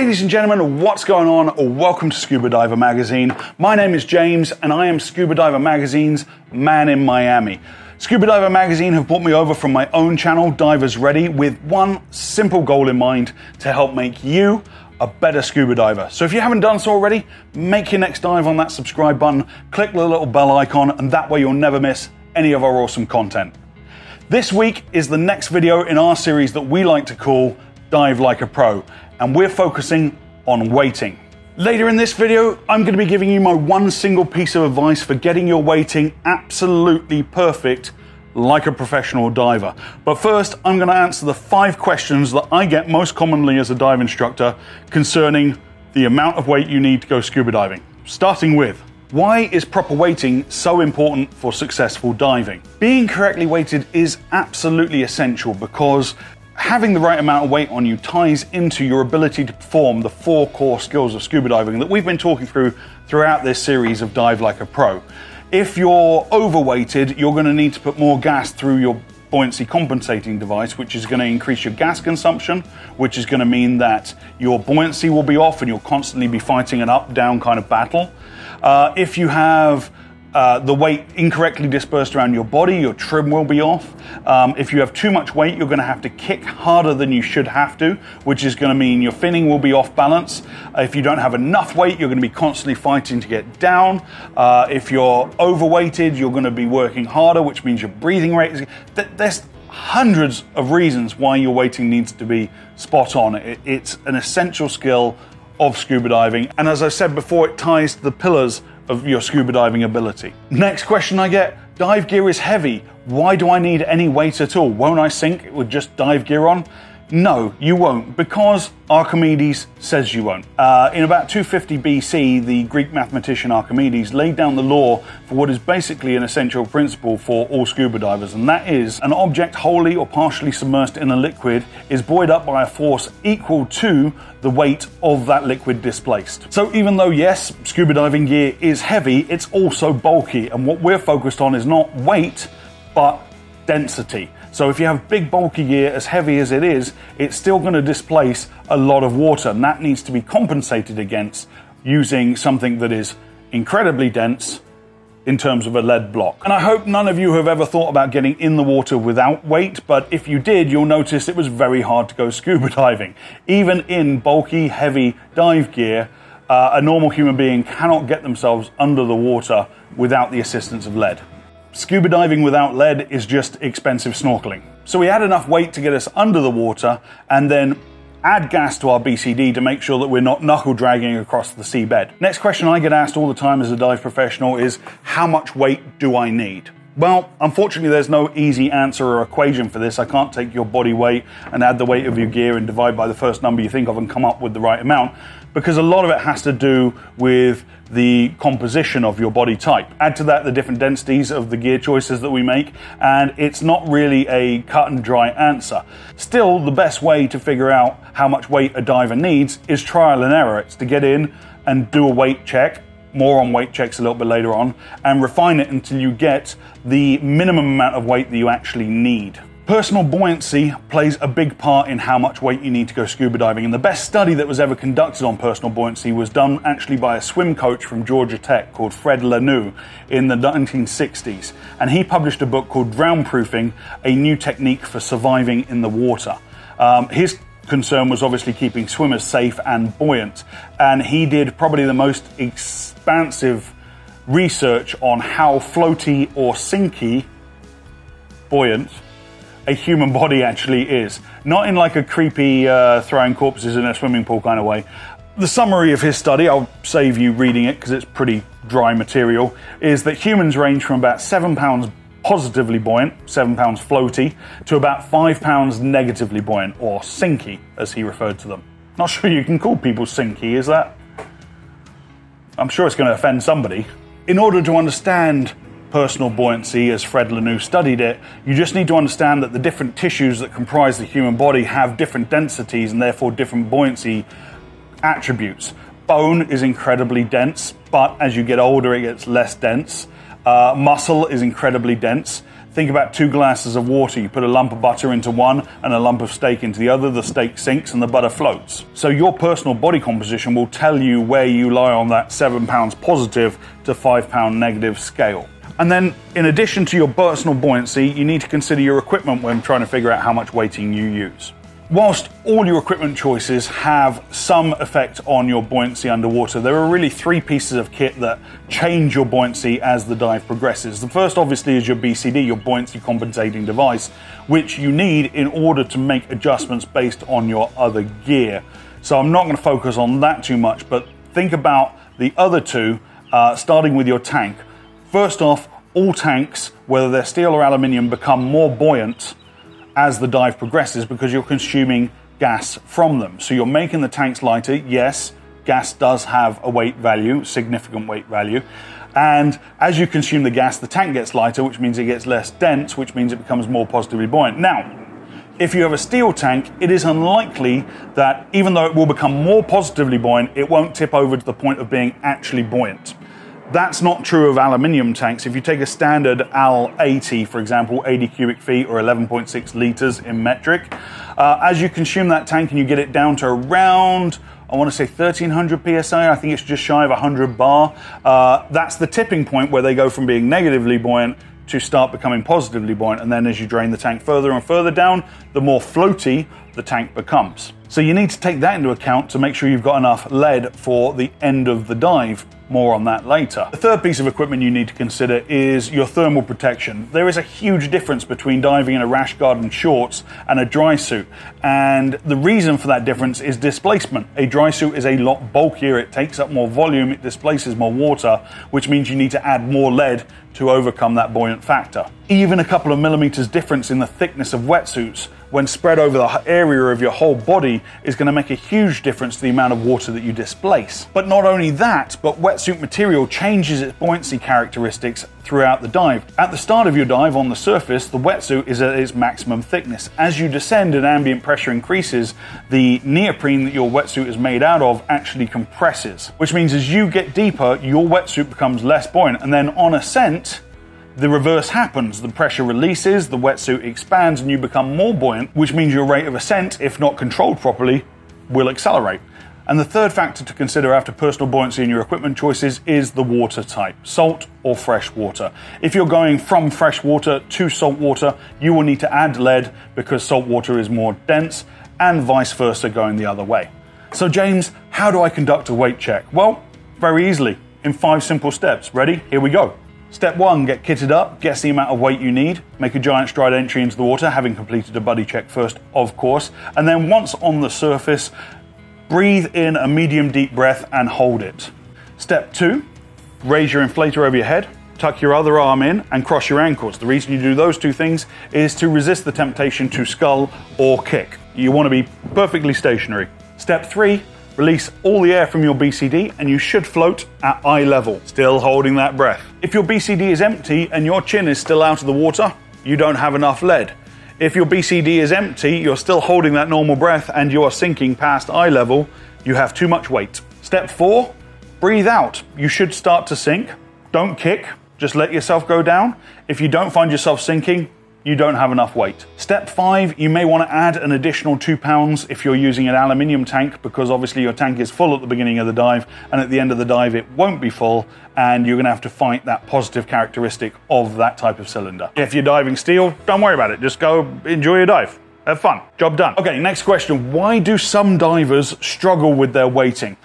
Ladies and gentlemen, what's going on? Welcome to Scuba Diver Magazine. My name is James, and I am Scuba Diver Magazine's man in Miami. Scuba Diver Magazine have brought me over from my own channel, Divers Ready, with one simple goal in mind to help make you a better scuba diver. So if you haven't done so already, make your next dive on that subscribe button, click the little bell icon, and that way you'll never miss any of our awesome content. This week is the next video in our series that we like to call Dive Like a Pro, and we're focusing on weighting. Later in this video, I'm going to be giving you my one single piece of advice for getting your weighting absolutely perfect like a professional diver. But first, I'm going to answer the five questions that I get most commonly as a dive instructor concerning the amount of weight you need to go scuba diving. Starting with, why is proper weighting so important for successful diving? Being correctly weighted is absolutely essential because having the right amount of weight on you ties into your ability to perform the four core skills of scuba diving that we've been talking through throughout this series of Dive Like a Pro. If you're overweighted, you're going to need to put more gas through your buoyancy compensating device, which is going to increase your gas consumption, which is going to mean that your buoyancy will be off and you'll constantly be fighting an up down kind of battle. Uh, if you have uh, the weight incorrectly dispersed around your body, your trim will be off. Um, if you have too much weight, you're going to have to kick harder than you should have to, which is going to mean your finning will be off balance. Uh, if you don't have enough weight, you're going to be constantly fighting to get down. Uh, if you're overweighted, you're going to be working harder, which means your breathing rate is. There's hundreds of reasons why your weighting needs to be spot on. It, it's an essential skill of scuba diving. And as I said before, it ties to the pillars of your scuba diving ability. Next question I get dive gear is heavy. Why do I need any weight at all? Won't I sink with just dive gear on? No, you won't, because Archimedes says you won't. Uh, in about 250 BC, the Greek mathematician Archimedes laid down the law for what is basically an essential principle for all scuba divers, and that is an object wholly or partially submerged in a liquid is buoyed up by a force equal to the weight of that liquid displaced. So, even though, yes, scuba diving gear is heavy, it's also bulky, and what we're focused on is not weight, but density. So if you have big bulky gear as heavy as it is, it's still going to displace a lot of water and that needs to be compensated against using something that is incredibly dense in terms of a lead block. And I hope none of you have ever thought about getting in the water without weight, but if you did, you'll notice it was very hard to go scuba diving. Even in bulky, heavy dive gear, uh, a normal human being cannot get themselves under the water without the assistance of lead. Scuba diving without lead is just expensive snorkeling. So we add enough weight to get us under the water and then add gas to our BCD to make sure that we're not knuckle dragging across the seabed. Next question I get asked all the time as a dive professional is how much weight do I need? Well, unfortunately, there's no easy answer or equation for this. I can't take your body weight and add the weight of your gear and divide by the first number you think of and come up with the right amount because a lot of it has to do with the composition of your body type. Add to that the different densities of the gear choices that we make, and it's not really a cut and dry answer. Still, the best way to figure out how much weight a diver needs is trial and error. It's to get in and do a weight check. More on weight checks a little bit later on, and refine it until you get the minimum amount of weight that you actually need. Personal buoyancy plays a big part in how much weight you need to go scuba diving. And the best study that was ever conducted on personal buoyancy was done actually by a swim coach from Georgia Tech called Fred Lanoue in the 1960s. And he published a book called Drown Proofing A New Technique for Surviving in the Water. Um, his concern was obviously keeping swimmers safe and buoyant. And he did probably the most expansive research on how floaty or sinky, buoyant, a human body actually is. Not in like a creepy uh, throwing corpses in a swimming pool kind of way. The summary of his study, I'll save you reading it because it's pretty dry material, is that humans range from about seven pounds positively buoyant, seven pounds floaty, to about five pounds negatively buoyant, or sinky, as he referred to them. Not sure you can call people sinky, is that? I'm sure it's going to offend somebody. In order to understand personal buoyancy as Fred Lanoue studied it, you just need to understand that the different tissues that comprise the human body have different densities and therefore different buoyancy attributes. Bone is incredibly dense, but as you get older, it gets less dense. Uh, muscle is incredibly dense. Think about two glasses of water. You put a lump of butter into one and a lump of steak into the other. The steak sinks and the butter floats. So your personal body composition will tell you where you lie on that seven pounds positive to five pound negative scale. And then, in addition to your personal buoyancy, you need to consider your equipment when trying to figure out how much weighting you use. Whilst all your equipment choices have some effect on your buoyancy underwater, there are really three pieces of kit that change your buoyancy as the dive progresses. The first, obviously, is your BCD, your buoyancy compensating device, which you need in order to make adjustments based on your other gear. So I'm not going to focus on that too much, but think about the other two, uh, starting with your tank. First off, all tanks, whether they're steel or aluminium, become more buoyant as the dive progresses because you're consuming gas from them. So you're making the tanks lighter. Yes, gas does have a weight value, significant weight value. And as you consume the gas, the tank gets lighter, which means it gets less dense, which means it becomes more positively buoyant. Now, if you have a steel tank, it is unlikely that even though it will become more positively buoyant, it won't tip over to the point of being actually buoyant. That's not true of aluminium tanks. If you take a standard AL 80, for example, 80 cubic feet or 11.6 liters in metric, uh, as you consume that tank and you get it down to around, I want to say 1300 psi, I think it's just shy of 100 bar, uh, that's the tipping point where they go from being negatively buoyant to start becoming positively buoyant. And then as you drain the tank further and further down, the more floaty the tank becomes. So you need to take that into account to make sure you've got enough lead for the end of the dive. More on that later. The third piece of equipment you need to consider is your thermal protection. There is a huge difference between diving in a rash guard and shorts and a dry suit. And the reason for that difference is displacement. A dry suit is a lot bulkier, it takes up more volume, it displaces more water, which means you need to add more lead to overcome that buoyant factor. Even a couple of millimeters difference in the thickness of wetsuits when spread over the area of your whole body is going to make a huge difference to the amount of water that you displace. But not only that, but wetsuit material changes its buoyancy characteristics throughout the dive. At the start of your dive on the surface, the wetsuit is at its maximum thickness. As you descend and ambient pressure increases, the neoprene that your wetsuit is made out of actually compresses, which means as you get deeper, your wetsuit becomes less buoyant. And then on ascent, the reverse happens. The pressure releases, the wetsuit expands, and you become more buoyant, which means your rate of ascent, if not controlled properly, will accelerate. And the third factor to consider after personal buoyancy in your equipment choices is the water type salt or fresh water. If you're going from fresh water to salt water, you will need to add lead because salt water is more dense, and vice versa going the other way. So, James, how do I conduct a weight check? Well, very easily, in five simple steps. Ready? Here we go. Step one, get kitted up, guess the amount of weight you need, make a giant stride entry into the water, having completed a buddy check first, of course, and then once on the surface, breathe in a medium deep breath and hold it. Step two, raise your inflator over your head, tuck your other arm in, and cross your ankles. The reason you do those two things is to resist the temptation to scull or kick. You want to be perfectly stationary. Step three, Release all the air from your BCD and you should float at eye level, still holding that breath. If your BCD is empty and your chin is still out of the water, you don't have enough lead. If your BCD is empty, you're still holding that normal breath and you are sinking past eye level, you have too much weight. Step four, breathe out. You should start to sink. Don't kick, just let yourself go down. If you don't find yourself sinking, you don't have enough weight. Step five, you may want to add an additional two pounds if you're using an aluminium tank because obviously your tank is full at the beginning of the dive and at the end of the dive it won't be full and you're going to have to fight that positive characteristic of that type of cylinder. If you're diving steel, don't worry about it. Just go enjoy your dive. Have fun. Job done. Okay, next question. Why do some divers struggle with their weighting?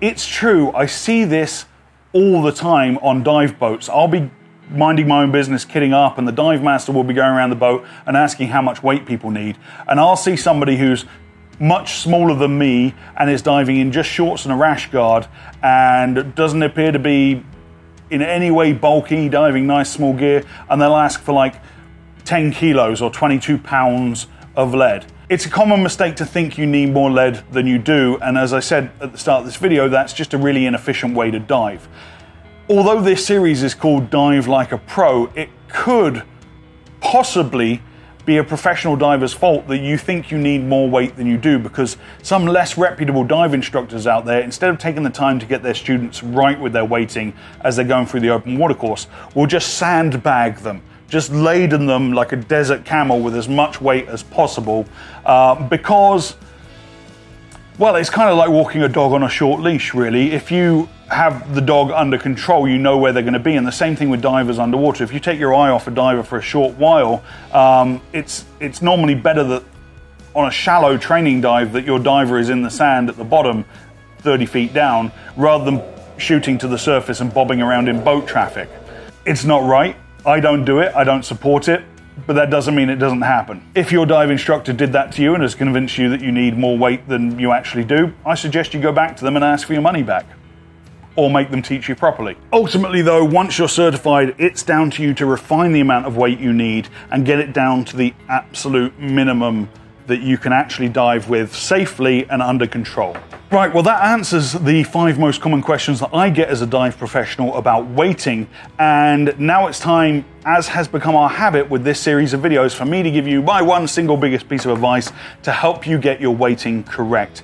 It's true, I see this all the time on dive boats. I'll be minding my own business, kidding up, and the dive master will be going around the boat and asking how much weight people need. And I'll see somebody who's much smaller than me and is diving in just shorts and a rash guard and doesn't appear to be in any way bulky, diving nice small gear, and they'll ask for like 10 kilos or 22 pounds of lead. It's a common mistake to think you need more lead than you do, and as I said at the start of this video, that's just a really inefficient way to dive although this series is called Dive Like a Pro, it could possibly be a professional diver's fault that you think you need more weight than you do because some less reputable dive instructors out there, instead of taking the time to get their students right with their weighting as they're going through the open water course, will just sandbag them just laden them like a desert camel with as much weight as possible uh, because, well, it's kind of like walking a dog on a short leash, really. If you have the dog under control, you know where they're going to be. And the same thing with divers underwater. If you take your eye off a diver for a short while, um, it's it's normally better that on a shallow training dive that your diver is in the sand at the bottom, 30 feet down, rather than shooting to the surface and bobbing around in boat traffic. It's not right. I don't do it. I don't support it. But that doesn't mean it doesn't happen. If your dive instructor did that to you and has convinced you that you need more weight than you actually do, I suggest you go back to them and ask for your money back or make them teach you properly. Ultimately, though, once you're certified, it's down to you to refine the amount of weight you need and get it down to the absolute minimum that you can actually dive with safely and under control. Right, well, that answers the five most common questions that I get as a dive professional about weighting. And now it's time, as has become our habit with this series of videos, for me to give you my one single biggest piece of advice to help you get your weighting correct.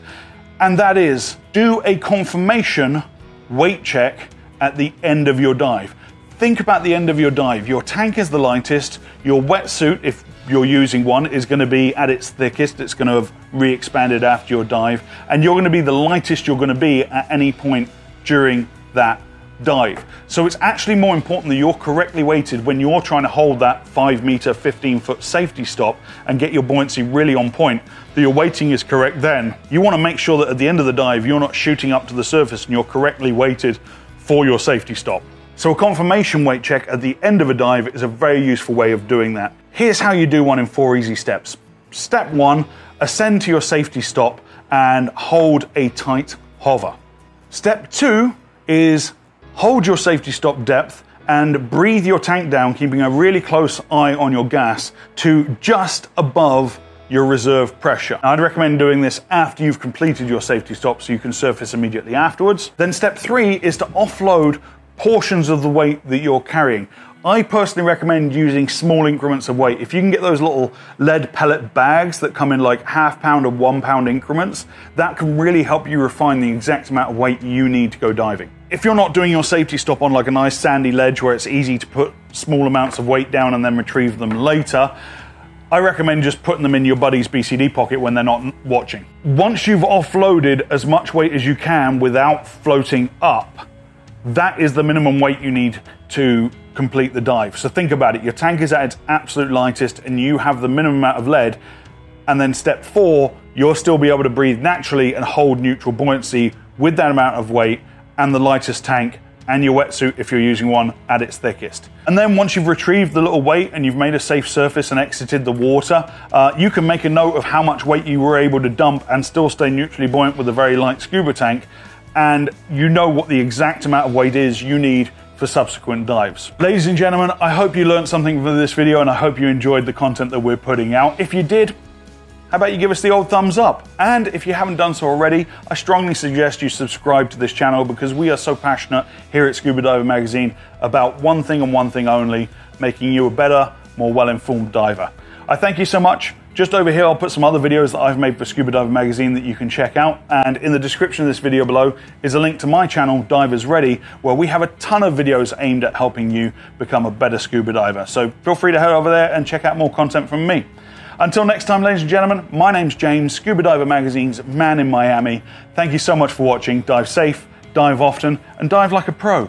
And that is do a confirmation weight check at the end of your dive. Think about the end of your dive. Your tank is the lightest, your wetsuit, if you're using one is going to be at its thickest. It's going to have re expanded after your dive, and you're going to be the lightest you're going to be at any point during that dive. So it's actually more important that you're correctly weighted when you're trying to hold that 5 meter, 15 foot safety stop and get your buoyancy really on point, that your weighting is correct then. You want to make sure that at the end of the dive, you're not shooting up to the surface and you're correctly weighted for your safety stop. So a confirmation weight check at the end of a dive is a very useful way of doing that. Here's how you do one in four easy steps. Step one, ascend to your safety stop and hold a tight hover. Step two is hold your safety stop depth and breathe your tank down, keeping a really close eye on your gas to just above your reserve pressure. I'd recommend doing this after you've completed your safety stop so you can surface immediately afterwards. Then step three is to offload portions of the weight that you're carrying. I personally recommend using small increments of weight. If you can get those little lead pellet bags that come in like half pound or one pound increments, that can really help you refine the exact amount of weight you need to go diving. If you're not doing your safety stop on like a nice sandy ledge where it's easy to put small amounts of weight down and then retrieve them later, I recommend just putting them in your buddy's BCD pocket when they're not watching. Once you've offloaded as much weight as you can without floating up, that is the minimum weight you need to complete the dive. So think about it. Your tank is at its absolute lightest and you have the minimum amount of lead. And then step four, you'll still be able to breathe naturally and hold neutral buoyancy with that amount of weight and the lightest tank and your wetsuit if you're using one at its thickest. And then once you've retrieved the little weight and you've made a safe surface and exited the water, uh, you can make a note of how much weight you were able to dump and still stay neutrally buoyant with a very light scuba tank. And you know what the exact amount of weight is you need for subsequent dives. Ladies and gentlemen, I hope you learned something from this video and I hope you enjoyed the content that we're putting out. If you did, how about you give us the old thumbs up? And if you haven't done so already, I strongly suggest you subscribe to this channel because we are so passionate here at Scuba Diver Magazine about one thing and one thing only, making you a better, more well-informed diver. I thank you so much. Just over here, I'll put some other videos that I've made for Scuba Diver Magazine that you can check out. And in the description of this video below is a link to my channel, Divers Ready, where we have a ton of videos aimed at helping you become a better scuba diver. So feel free to head over there and check out more content from me. Until next time, ladies and gentlemen, my name's James, Scuba Diver Magazine's man in Miami. Thank you so much for watching. Dive safe, dive often, and dive like a pro.